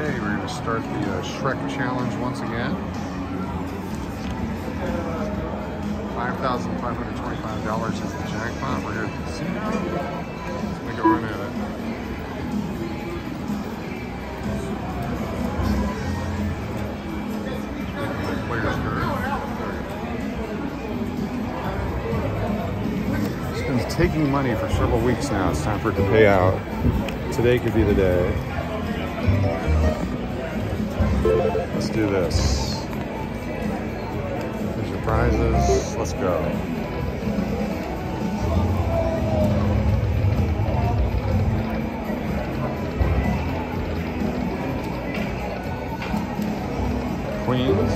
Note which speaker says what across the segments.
Speaker 1: Okay, we're going to start the uh, Shrek challenge once again. $5,525 is the jackpot. We're here at the casino. Let me go run at it. It's been taking money for several weeks now. It's time for it to pay out. Today could be the day. Do this. Here's your prizes. Let's go. Queens,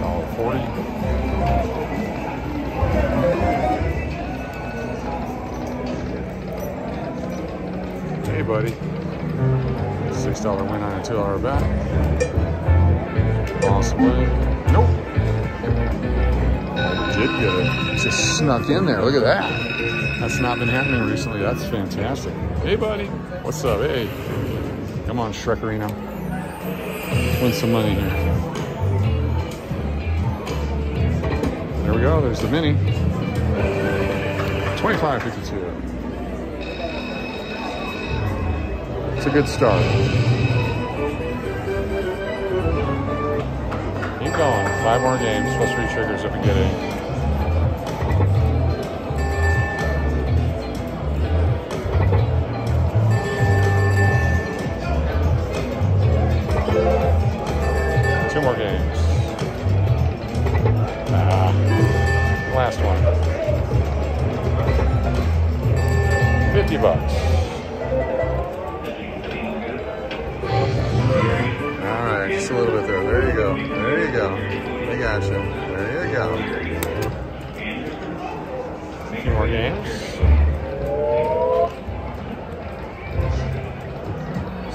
Speaker 1: all 40. Hey, buddy. $6 win on a $2 bet. Nope. Did get it. Just snuck in there. Look at that. That's not been happening recently. That's fantastic. Hey, buddy. What's up? Hey. Come on, Shrekarino. Win some money here. There we go. There's the mini. 2552. It's a good start. Going. Five more games plus three triggers if we get any.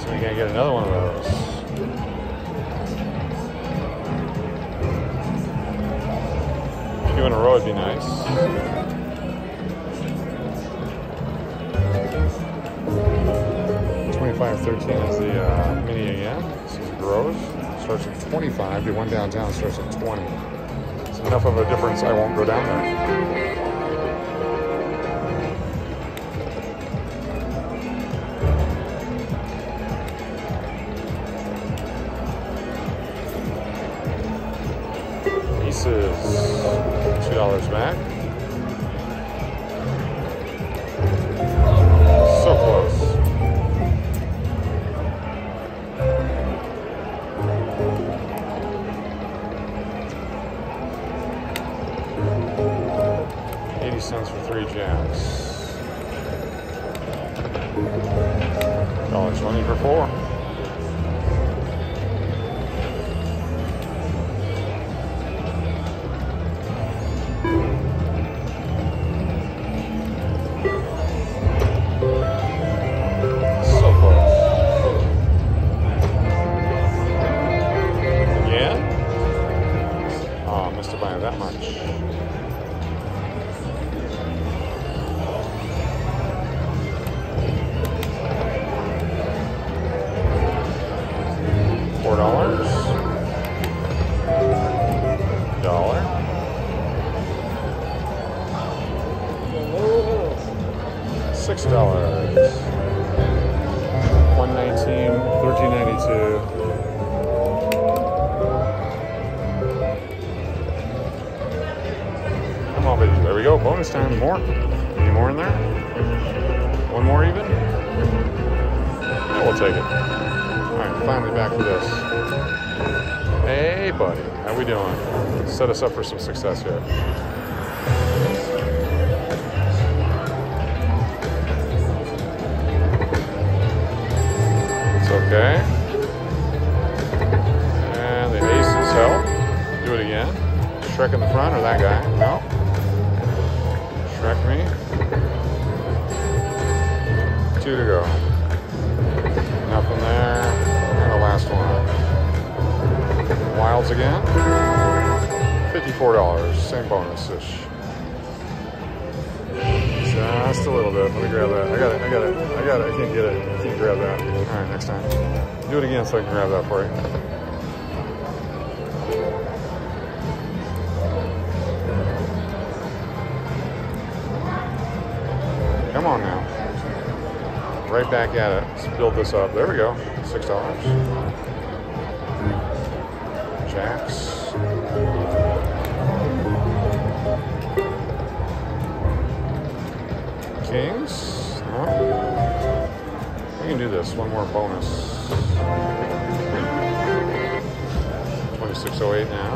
Speaker 1: So we gotta get another one of those. Few in a row would be nice. Twenty-five thirteen is the uh, mini again. This is grows. Starts at twenty-five. The one downtown starts at twenty. It's enough of a difference. I won't go down there. Pieces. Two dollars back. Six dollars. One nineteen, thirteen ninety-two. Come on, baby. There we go. Bonus time. More. Any more in there? One more even? Yeah, we'll take it. All right, finally back to this. Hey, buddy. How we doing? Set us up for some success here. Okay. And the aces help. Do it again. Shrek in the front or that guy? No. Shrek me. Two to go. Nothing there. And the last one. Wilds again. $54. Same bonus ish. So Uh, just a little bit. Let me grab that. I got it. I got it. I got it. I can't get it. I can't grab that. All right, next time. Do it again so I can grab that for you. Come on now. Right back at it. Let's build this up. There we go. Six dollars. Jacks. Kings. We can do this. One more bonus. 2608 now.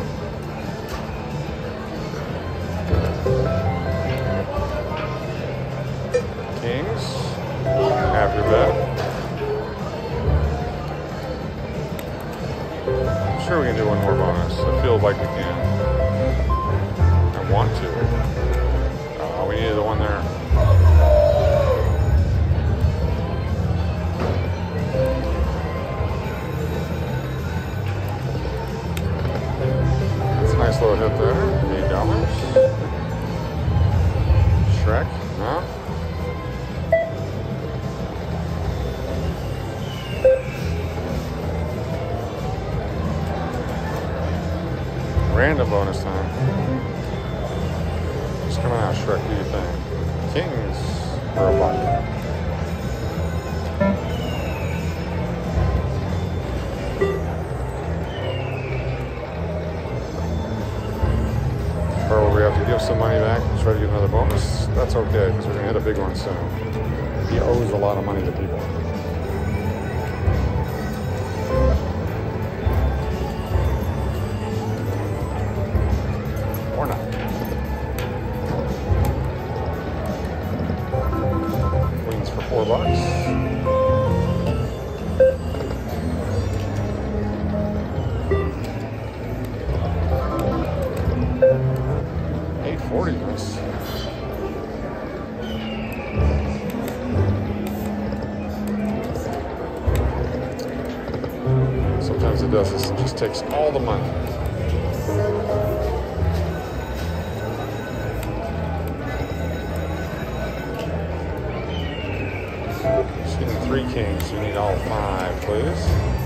Speaker 1: Kings. After that. I'm sure we can do one more bonus. I feel like we bonus time. Does it just takes all the money. Getting three kings. You need all five, please.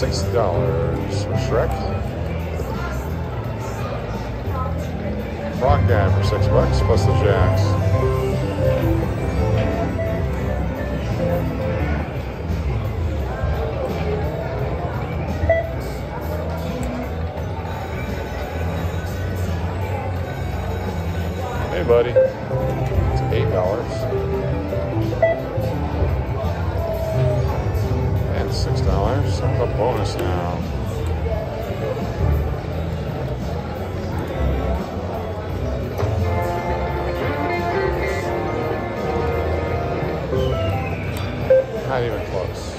Speaker 1: Sixty dollars for Shrek. Frog guy for six bucks plus the jacks. Dollars. A bonus now. Not even close.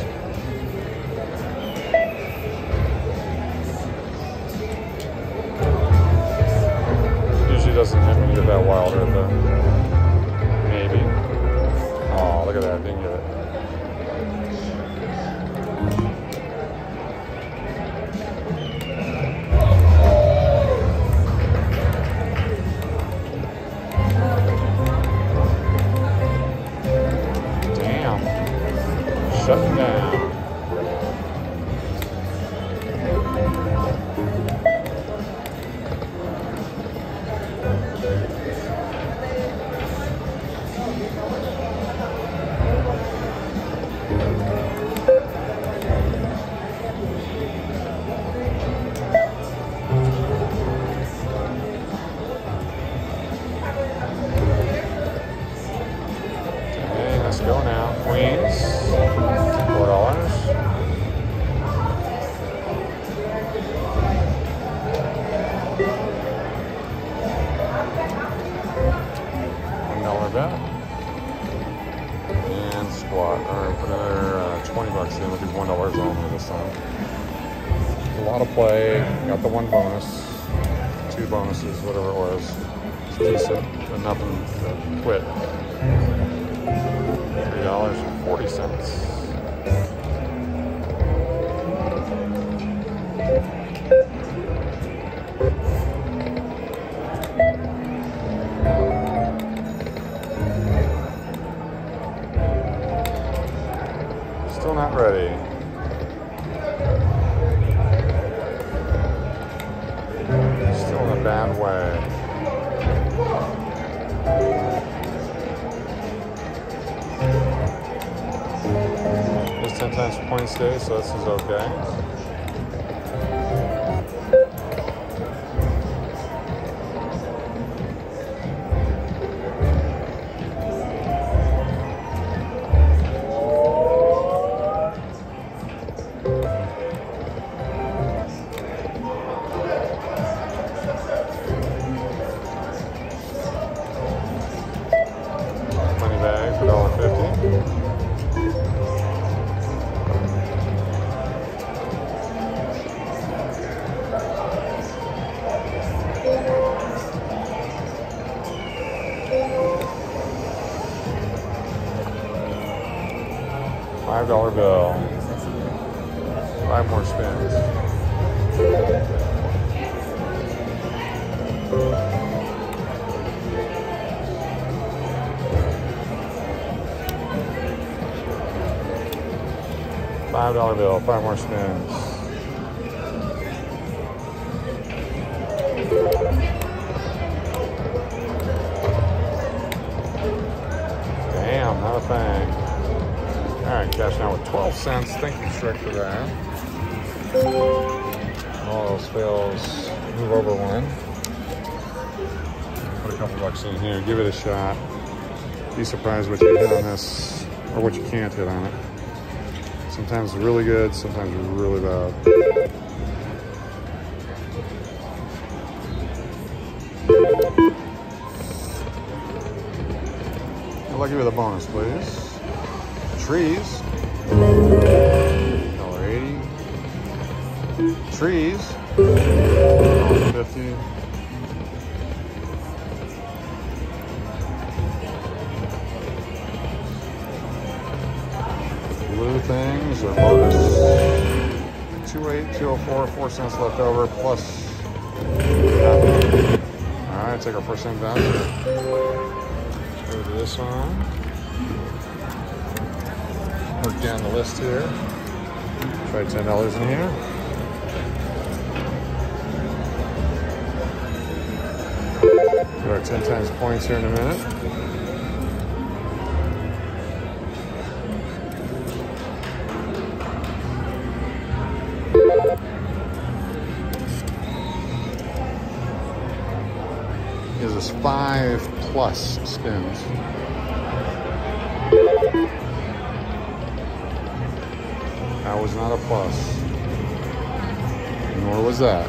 Speaker 1: Got the one bonus, two bonuses, whatever it was. It's decent, but nothing to quit. $3.40. this is okay. Five dollar bill. Five more spins. Five dollar bill. Five more spins. Damn, not a thing. All right, cash now with 12 cents. Thank you, Shrek, for that. All those fails. Move over one. Put a couple bucks in here. Give it a shot. Be surprised what you hit on this, or what you can't hit on it. Sometimes really good, sometimes really bad. To give it a bonus, please. Trees. Dollar eighty. Trees. Fifty. Blue things or bonus. 208, 204, 4 cents left over plus. Alright, take our first voucher. Go to this one. Work down the list here. Try $10 in here. Get our 10 times points here in a minute. Gives us five plus spins. Was not a plus. Nor was that.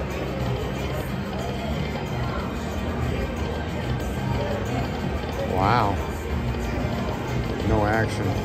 Speaker 1: Wow. No action.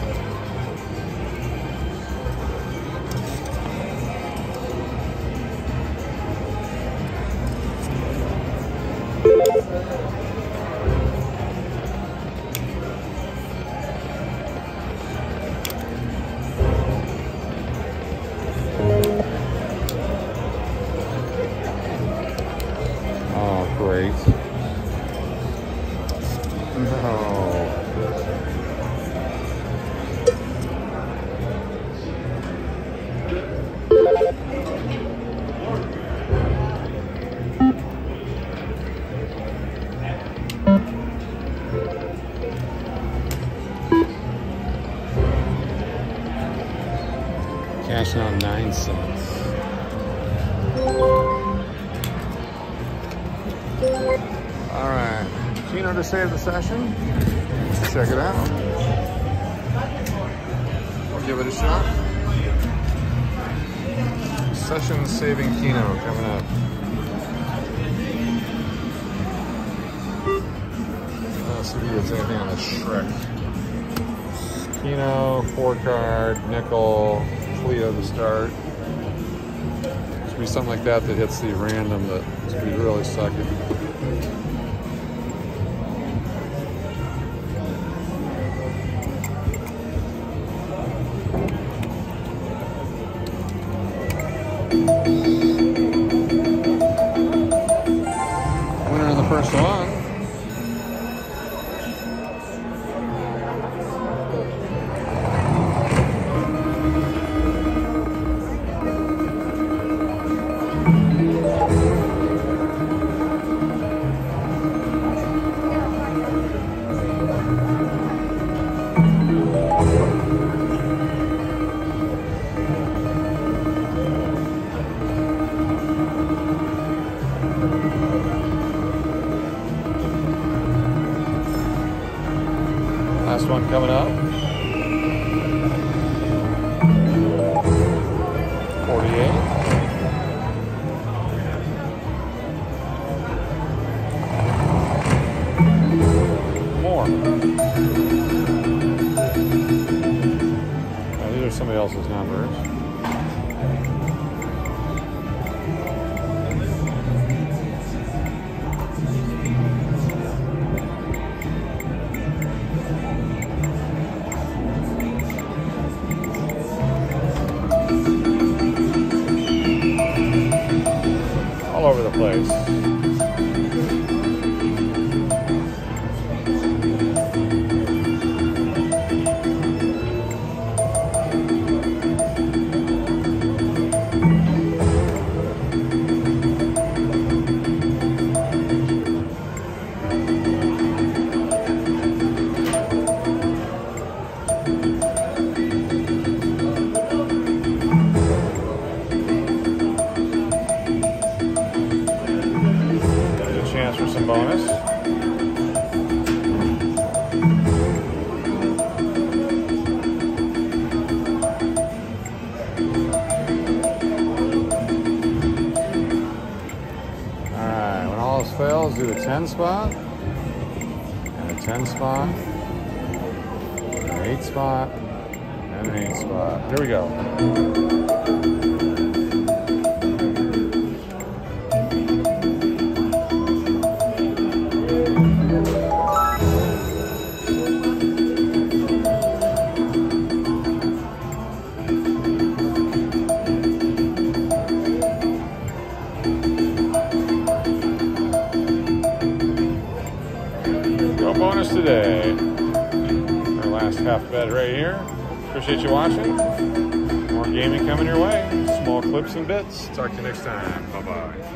Speaker 1: No. To save the session. Check it out. We'll give it a shot. Session saving Keno coming up. Let's see if gets anything on the Shrek. Keno, four card, nickel, Cleo to start. gonna be something like that that hits the random that's gonna be really sucky. Last one coming up. Place. 10 spot, and a 10 spot, and an 8 spot, and an 8 spot. Here we go. Appreciate you watching. More gaming coming your way. Small clips and bits. Talk to you next time. Bye bye.